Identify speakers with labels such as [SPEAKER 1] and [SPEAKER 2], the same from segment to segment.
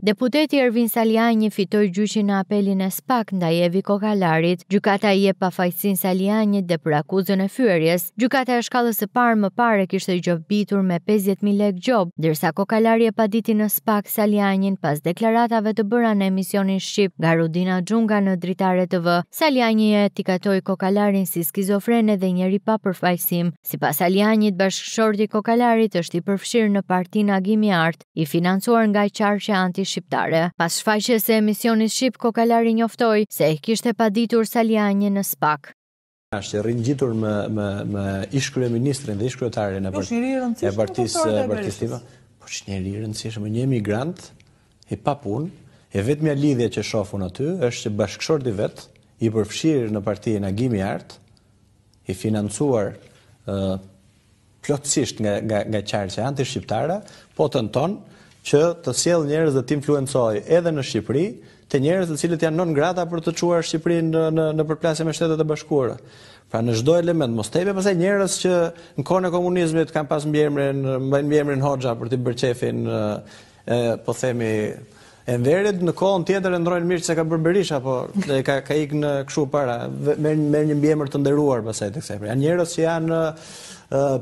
[SPEAKER 1] Deputeti Ervin Salianji fitoi gjyqin në apelin e spak ndaj Evi Kokalarit. Gjykata i jep pafajësinë Salianjit dhe për akuzën e fyerjes. Gjykata e shkallës së parë më parë e kishte gjobitur me 50.000 lekë gjobë, ndërsa Kokalari e paditi në spak Salianjin pas deklaratave të bëra në emisionin shqip nga Rudina Xhunga në Dritare TV. Salianji e etiketoi Kokalarin si skizofrene dhe njeri pa përfaqësim. Sipas Salianjit, bashkëshorti i Kokalarit është i përfshirë në partinë Agimi i Artë, i financuar nga qarqe antishqiptare. Pas shfaqjes së emisionit Shqip, Kokalari njoftoi se e kishte paditur Salianjin në spak.
[SPEAKER 2] Është e ngjitur me ish-kryeministrin dhe ish-kryetarin e partisë time. Po ç'njeri i rëndësishëm, një emigrant i papunë, e vetmja lidhje që shoh unë aty është që bashkëshorti i vet, i përfshirë në partinë Agimi i Artë, i financuar plotësisht nga nga nga qarqe antishqiptare, po tenton që të sjellë njerëz dhe të influencojë edhe në Shqipëri te njerëz të cilët janë non grata për të çuar Shqipërinë në në në përplasje me Shtetet e Bashkuara. Pra në çdo element mos tepë pastaj njerëz që në kohën e komunizmit kanë pas mbiemrin, mbajnë mbiemrin Hoxha për t'i bërë qejfin E po themi Enverit në kohën tjetër e ndrojnë mirë se ka bërë Berisha, po dhe ka, ka ikë në kështu para, merr, merr një mbiemër të nderuar pastaj të kësepër. Janë njerëz që janë uh,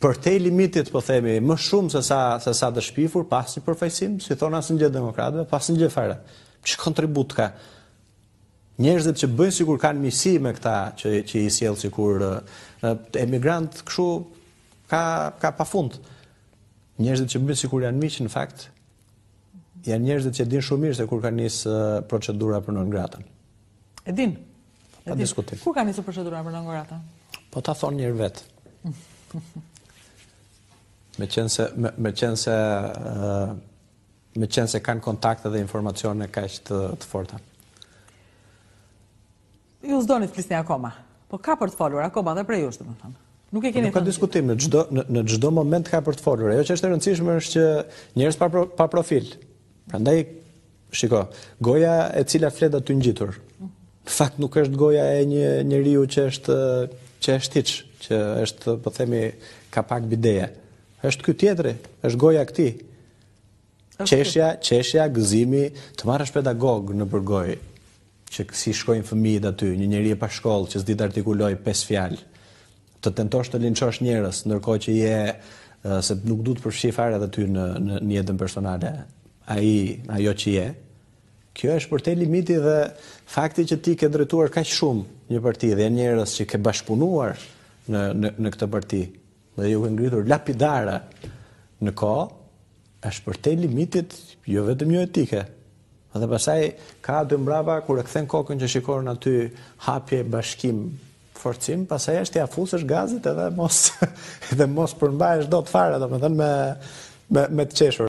[SPEAKER 2] përtej limitit, po themi, më shumë se sa, se sa të shpifur, pa asnjë përfaqësim, s'i thonë asnjë gjë demokratëve, pa asnjë gjë fare. Çfarë kontributi ka? Njerëzit që bëjnë sikur kanë miqësi me këta që, që i sjellë sikur uh, emigrant, kështu ka, ka pafund. Njerëzit që bëjnë sikur janë miq në fakt janë njerëzit që e dinë shumë mirë se kur ka nis procedura për non gratën.
[SPEAKER 3] E dini?
[SPEAKER 2] Pa diskutim.
[SPEAKER 3] Kur ka nisur procedura për non gratën?
[SPEAKER 2] Po ta thonë njëherë vetë. Meqenëse me, meqenëse uh, meqenëse kanë kontakte dhe informacione kaq të të forta.
[SPEAKER 3] Ju s'doni të flisni akoma. Po ka për të folur akoma dhe për ju, domethënë. Nuk e keni
[SPEAKER 2] Nuk ka diskutim në çdo në, në çdo moment ka për të folur. Ajo që është e rëndësishme është që njerëz pa pro, pa profil. Prandaj shiko, goja e cila flet aty ngjitur. Në fakt nuk është goja e një njeriu që është që është hiç, që është po themi ka pak bindje. Është ky tjetri, është goja e këtij. Qeshja, qeshja, gëzimi, të marrësh pedagog nëpër gojë, që s'i shkojnë fëmijët aty, një njeri e pa shkollë që s'di të artikulojë pesë fjalë, të tentosh të linçosh njerëz, ndërkohë që je se nuk du të përfshi fare edhe ty në në jetën personale. Ai, ajo që je. Kjo është përtej limitit dhe fakti që ti ke drejtuar kaq shumë një parti dhe janë njerëz që ke bashkëpunuar në në në këtë parti. Dhe ju ke ngritur lapidare në kohë, është përtej limitit, jo vetëm jo etike. Dhe pastaj ka aty mbrapa, kur e kthen kokën që shikon aty hapje bashkim forcim, pastaj është t'ia fusësh gazit edhe mos, edhe mos përmbahesh dot fare, domethënë me, me, me të qeshur.